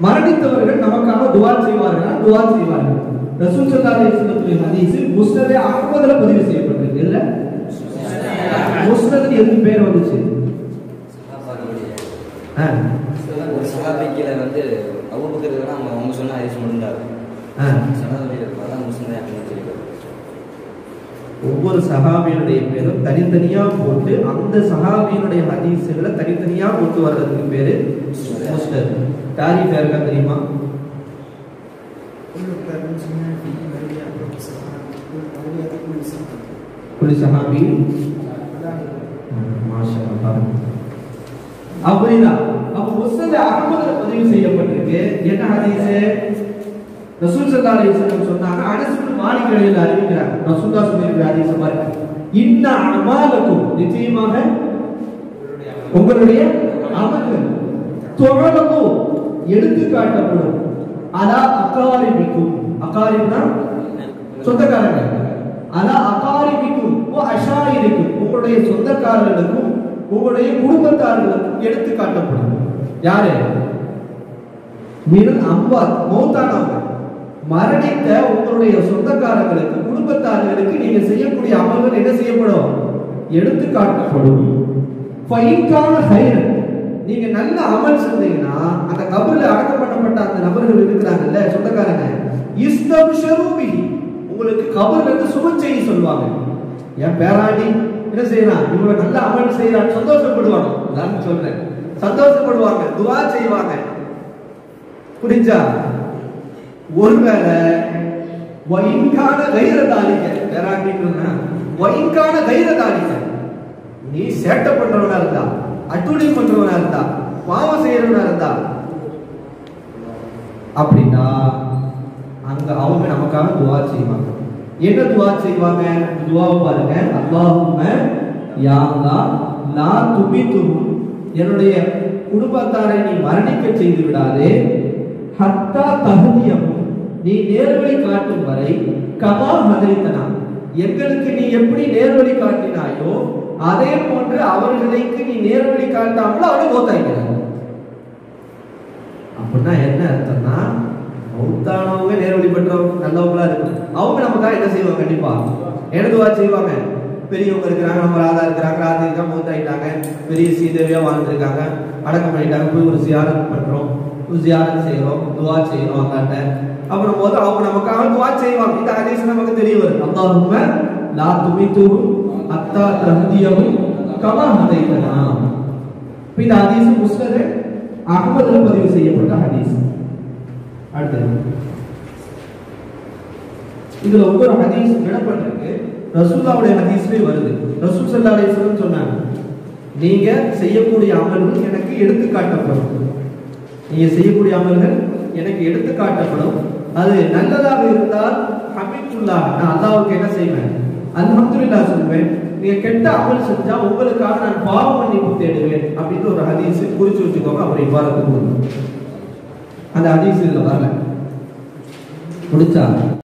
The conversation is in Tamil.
மரணித்தவர்கள் நமக்காக துவா செய்வார்கள். துவா செய்வார்கள். ரசூல் ஸல்லல்லாஹு அலைஹி வஸல்லம் ஹதீஸ் முஸ்னதே அஹ்மதுல பதிவு செய்யப்பட்டிருக்கு. இல்ல முஸ்னத் எதுக்கு பேர் வந்துச்சு? ஒரு சஹாபிக்கில வந்து அபூபக்கர் அவங்க சொன்ன மட்டும்தான் ஆ. சனதொழில் இருப்பாங்க முஸ்லிம் அப்படின்னு ஒவ்வொரு சஹாபியினுடைய பேரும் தனித்தனியா போட்டு அந்த சஹாபியினுடைய ஹதீஸுகளை தனித்தனியா போட்டு வர்றதுக்கு பேர் முஸ்லர் தாரிஃப் யாருக்கா தெரியுமா? குலி சஹாபி. அப்படிதான். அப்ப முஸ்லர் அகமதுல பதிவு செய்யப்பட்டிருக்கு. என்ன ஹதீஸ்? ரசூல் சல்லா அலைஹி சொன்னாங்க அனஸ் இப்னு அறிவிக்கிறாங்க. ரசூல்லா அறிவிக்கிறார் ரசூலுல்லாஹ் சொல்லியிருக்கிற ஹதீஸ் பாருங்க. இன்ன அமாலக்கும் நிச்சயமாக உங்களுடைய அமல்கள் தொடரமோ எடுத்து காட்டப்படும் அலா அகாரிபிக்கும் அகாரிப்னா சொந்தக்காரங்க. அலா அகாரிபிக்கும் ஓ உங்களுடைய சொந்தக்காரர்களுக்கும் உங்களுடைய குடும்பத்தார்களுக்கும் எடுத்து காட்டப்படும் யாரு? மினல் அம்பாத் மௌத்தானவங்க மரணித்த உங்களுடைய சொந்தக்காரங்களுக்கு குடும்பத்தார்களுக்கு நீங்க செய்யக்கூடிய அமல்கள் என்ன செய்யப்படும்? எடுத்து காட்டப்படும் ஃபைன்கான நீங்க நல்ல அமல் செஞ்சீங்கன்னா அந்த கபர்ல அடக்கம் பண்ணப்பட்ட அந்த நபர்கள் இருக்கிறாங்கல்ல சொந்தக்காரங்க. இஸ்தபுஷரூபி உங்களுக்கு கபர்ல இருந்து சும செய்தி சொல்லுவாங்க. என் பேராண்டி என்ன செய்யலாம் இவங்க நல்ல அமல் செய்யறான்னு சந்தோஷப்படுவாங்க. நான் சொல்றேன். சந்தோஷப்படுவாங்க துவா செய்வாங்க. புரிஞ்சா? ஒருவேளை வயின்கான கைரதாளிக்க பேராண்டின்னா வயின்கான கைரதாளிக்க நீ சேட்டை பண்றவனா இருந்தா அட்டுடி பண்றவனா இருந்தா பாவம் செய்யறவனா இருந்தா அப்படின்னா அங்க அவங்க நமக்காக துவா செய்வாங்க. என்ன துவா செய்வாங்க? துவாவை பாருங்க. அல்லாஹும்ம யாங்கா லா துபி துபும் என்னுடைய குடும்பத்தாரை நீ மரணிக்க செய்து விடாதே ஹத்தா தகுதியமும். நீ நேர்வழி காட்டும் வரை கபா ஹதைத்தனா எங்களுக்கு நீ எப்படி நேர்வழி காட்டினாயோ அதே போன்று அவர்களுக்கு நீ நேர்வழி காட்டாமல் அவனை மௌத்தாக்கிறார் அப்படின்னா என்ன அர்த்தம்னா மௌத்தானவங்க நேர்வழி பண்றவங்க நல்லவங்களா இருக்கணும். அவங்க நமக்காக என்ன செய்வாங்க? கண்டிப்பா எனதுவா செய்வாங்க. பெரியவங்க இருக்கிறாங்க நம்ம ராதா இருக்கிறாங்க ராதா இருக்கா மௌத்தாயிட்டாங்க பெரிய சீதேவியா வாழ்ந்துருக்காங்க அடக்கம் பண்ணிட்டாங்க போய் ஒரு சியாரம் பண்றோம். ஜியாரத் செய்யறோம் துவா செய்யறோம் அல்லாட்ட. அப்புறம் போது அவங்க நமக்காக துவா செய்வாங்க. இந்த ஹதீஸ் நமக்கு தெரிய வரும் அல்லாஹும்ம லா துமித்து அத்தா தஹதியவும் கமா ஹதைதனா இந்த ஹதீஸ் முஸ்னது அகமதுல பதிவு செய்யப்பட்ட ஹதீஸ். அடுத்தது. இதுல ஒவ்வொரு ஹதீஸ் விடப்பட்டிருக்கு. ரசூல்லாவுடைய ஹதீஸ்லேயே வருது. ரசூல் சல்லா அலைஹி சொன்னாங்க நீங்க செய்யக்கூடிய அமல்கள் எனக்கு எடுத்துக்காட்டப்படும். நீங்க செய்யக்கூடிய அமல்கள் எனக்கு எடுத்து காட்டப்படும். அது நல்லதாக இருந்தால் ஹமீதுல்லா நான் அல்லாவுக்கு என்ன செய்வேன்? அல்ஹம்துல்லா சொல்வேன் நீங்க கெட்ட அமல் செஞ்சா உங்களுக்காக நான் பாவ மன்னிப்பு தேடுவேன் அப்படின்னு ஒரு ஹதீஸ் குறிச்சு வச்சுக்கோங்க அவர் இவ்வாறு அந்த ஹதீஸ் இல்ல வரல. முடிச்சா?